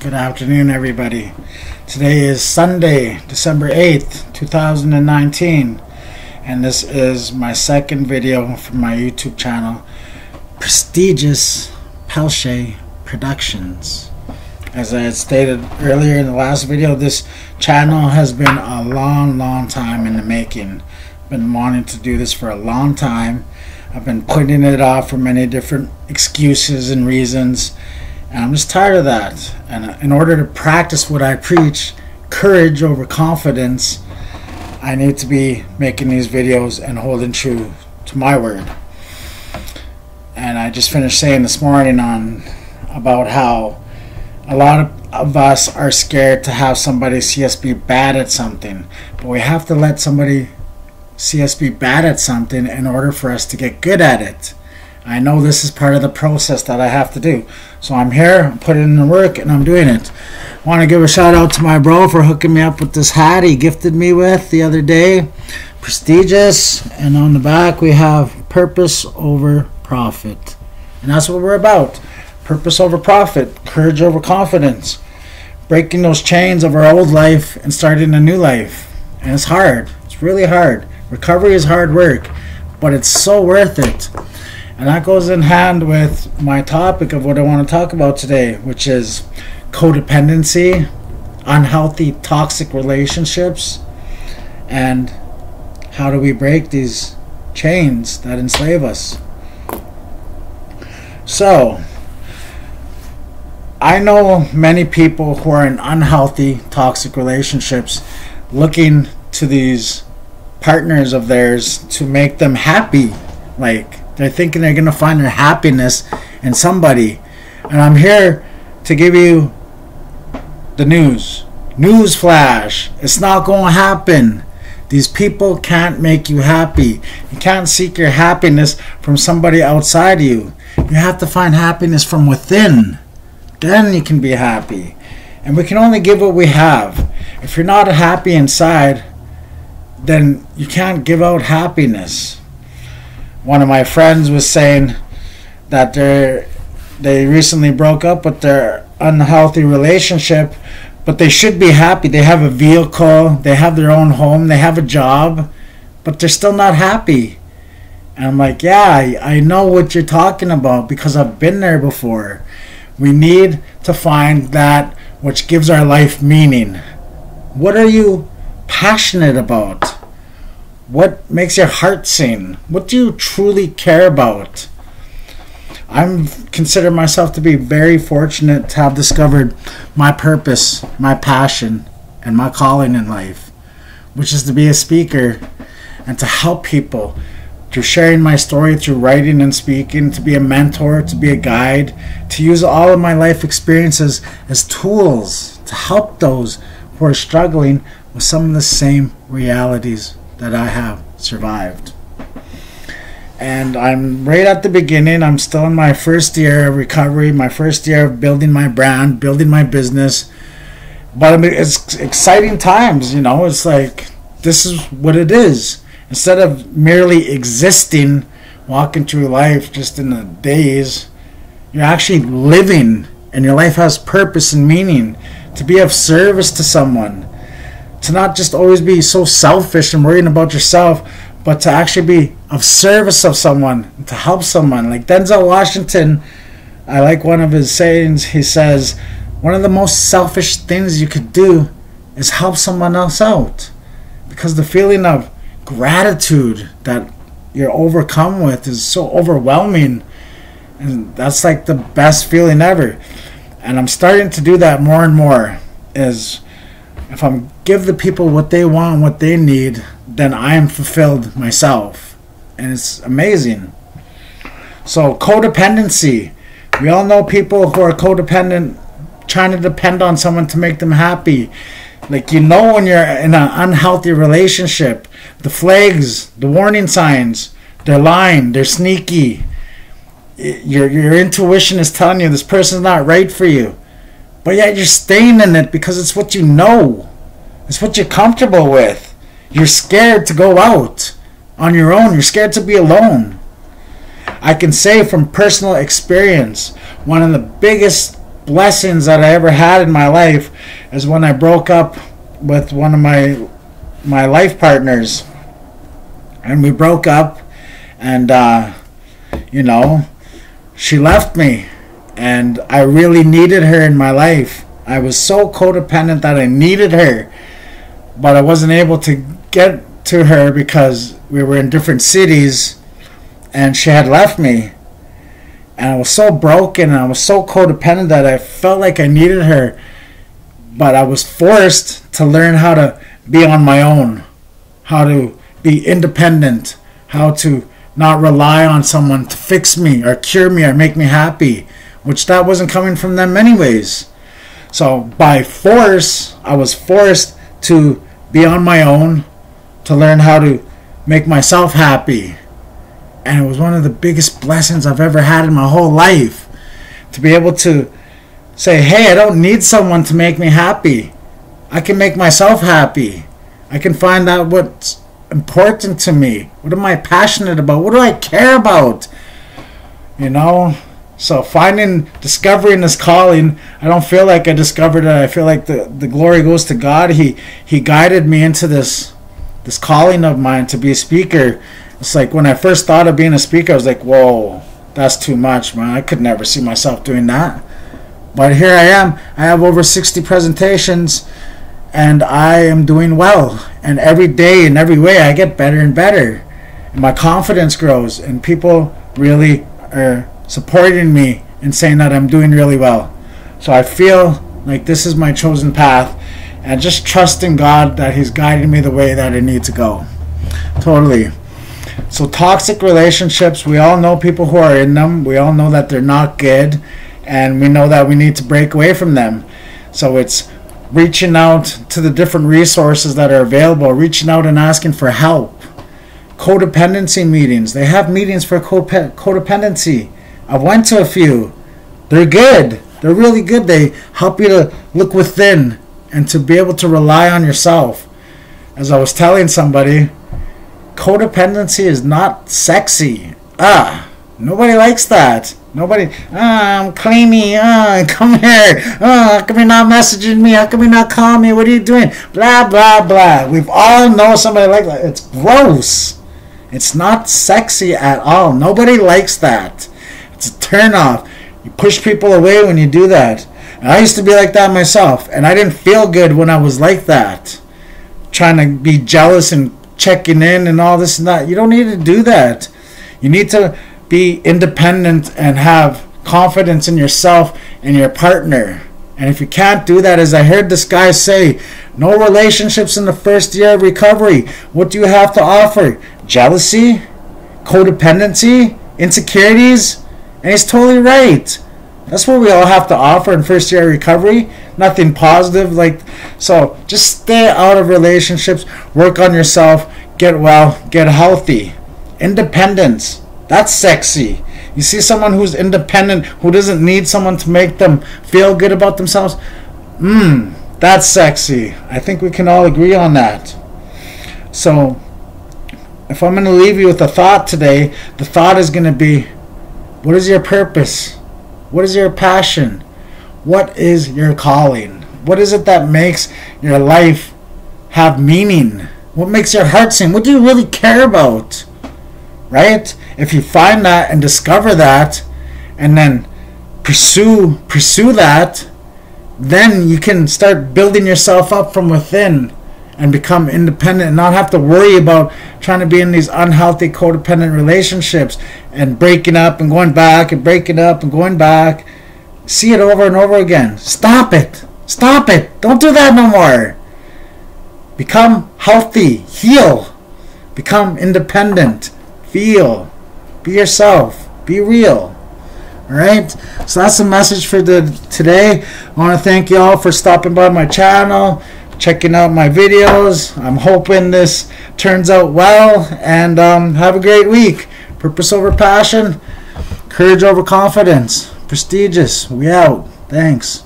Good afternoon, everybody. Today is Sunday, December 8th, 2019, and this is my second video from my YouTube channel, Prestigious Pelletier Productions. As I had stated earlier in the last video, this channel has been a long, long time in the making. Been wanting to do this for a long time. I've been putting it off for many different excuses and reasons and I'm just tired of that. And uh, in order to practice what I preach, courage over confidence, I need to be making these videos and holding true to my word. And I just finished saying this morning on about how a lot of, of us are scared to have somebody see us be bad at something. But we have to let somebody see us be bad at something in order for us to get good at it. I know this is part of the process that I have to do. So I'm here, I'm putting in the work, and I'm doing it. I want to give a shout out to my bro for hooking me up with this hat he gifted me with the other day. Prestigious, and on the back we have purpose over profit. And that's what we're about purpose over profit, courage over confidence, breaking those chains of our old life and starting a new life. And it's hard, it's really hard. Recovery is hard work, but it's so worth it. And that goes in hand with my topic of what I want to talk about today, which is codependency, unhealthy, toxic relationships, and how do we break these chains that enslave us. So, I know many people who are in unhealthy, toxic relationships looking to these partners of theirs to make them happy. Like, they're thinking they're going to find their happiness in somebody. And I'm here to give you the news. News flash. It's not going to happen. These people can't make you happy. You can't seek your happiness from somebody outside you. You have to find happiness from within. Then you can be happy. And we can only give what we have. If you're not happy inside, then you can't give out happiness one of my friends was saying that they they recently broke up with their unhealthy relationship, but they should be happy. They have a vehicle, they have their own home, they have a job, but they're still not happy. And I'm like, yeah, I, I know what you're talking about because I've been there before. We need to find that which gives our life meaning. What are you passionate about? What makes your heart sing? What do you truly care about? I'm consider myself to be very fortunate to have discovered my purpose, my passion, and my calling in life, which is to be a speaker and to help people through sharing my story, through writing and speaking, to be a mentor, to be a guide, to use all of my life experiences as tools to help those who are struggling with some of the same realities that I have survived. And I'm right at the beginning. I'm still in my first year of recovery, my first year of building my brand, building my business. But I mean, it's exciting times, you know. It's like this is what it is. Instead of merely existing, walking through life just in the days, you're actually living, and your life has purpose and meaning. To be of service to someone, to not just always be so selfish and worrying about yourself, but to actually be of service of someone, to help someone. Like Denzel Washington, I like one of his sayings. He says, One of the most selfish things you could do is help someone else out. Because the feeling of gratitude that you're overcome with is so overwhelming. And that's like the best feeling ever. And I'm starting to do that more and more. Is if I'm give the people what they want, what they need, then I am fulfilled myself. And it's amazing. So codependency. We all know people who are codependent trying to depend on someone to make them happy. Like you know when you're in an unhealthy relationship, the flags, the warning signs, they're lying, they're sneaky. Your your intuition is telling you this person's not right for you. But yet you're staying in it because it's what you know. It's what you're comfortable with. You're scared to go out on your own. You're scared to be alone. I can say from personal experience, one of the biggest blessings that I ever had in my life is when I broke up with one of my my life partners, and we broke up, and uh, you know, she left me, and I really needed her in my life. I was so codependent that I needed her, but I wasn't able to get to her because we were in different cities, and she had left me and I was so broken and I was so codependent that I felt like I needed her, but I was forced to learn how to be on my own, how to be independent, how to not rely on someone to fix me or cure me or make me happy, which that wasn't coming from them anyways. So by force, I was forced to be on my own, to learn how to make myself happy and it was one of the biggest blessings I've ever had in my whole life to be able to say, "Hey, I don't need someone to make me happy. I can make myself happy. I can find out what's important to me. What am I passionate about? What do I care about?" You know, so finding, discovering this calling, I don't feel like I discovered it. I feel like the, the glory goes to God. He He guided me into this this calling of mine to be a speaker it's like when I first thought of being a speaker, I was like, whoa, that's too much, man. I could never see myself doing that. But here I am. I have over 60 presentations and I am doing well. And every day, in every way, I get better and better. And my confidence grows, and people really are supporting me and saying that I'm doing really well. So I feel like this is my chosen path and just trusting God that He's guiding me the way that I need to go. Totally. So toxic relationships, we all know people who are in them. We all know that they're not good and we know that we need to break away from them. So it's reaching out to the different resources that are available, reaching out and asking for help. Codependency meetings. They have meetings for codependency. I went to a few. They're good. They're really good. They help you to look within and to be able to rely on yourself. As I was telling somebody, codependency is not sexy. Ah, nobody likes that. Nobody, ah, I'm clingy. Ah, come here. Ah, how come you're not messaging me? How come you're not calling me? What are you doing? Blah, blah, blah. We've all know somebody like that. It's gross. It's not sexy at all. Nobody likes that. Turn off. You push people away when you do that. And I used to be like that myself, and I didn't feel good when I was like that. Trying to be jealous and checking in and all this and that. You don't need to do that. You need to be independent and have confidence in yourself and your partner. And if you can't do that, as I heard this guy say, no relationships in the first year of recovery. What do you have to offer? Jealousy? Codependency? Insecurities? And he's totally right. That's what we all have to offer in first year recovery. Nothing positive like so just stay out of relationships, work on yourself, get well, get healthy. Independence. That's sexy. You see someone who's independent, who doesn't need someone to make them feel good about themselves. Mmm, that's sexy. I think we can all agree on that. So, if I'm going to leave you with a thought today, the thought is going to be what is your purpose? What is your passion? What is your calling? What is it that makes your life have meaning? What makes your heart sing? What do you really care about? Right? If you find that and discover that and then pursue pursue that, then you can start building yourself up from within and become independent and not have to worry about trying to be in these unhealthy codependent relationships and breaking up and going back and breaking up and going back. See it over and over again. Stop it. Stop it. Don't do that no more. Become healthy. Heal. Become independent. Feel. Be yourself. Be real. All right. So that's the message for the today. I want to thank you all for stopping by my channel checking out my videos. I'm hoping this turns out well and um, have a great week. Purpose over passion, courage over confidence. Prestigious. We out. Thanks.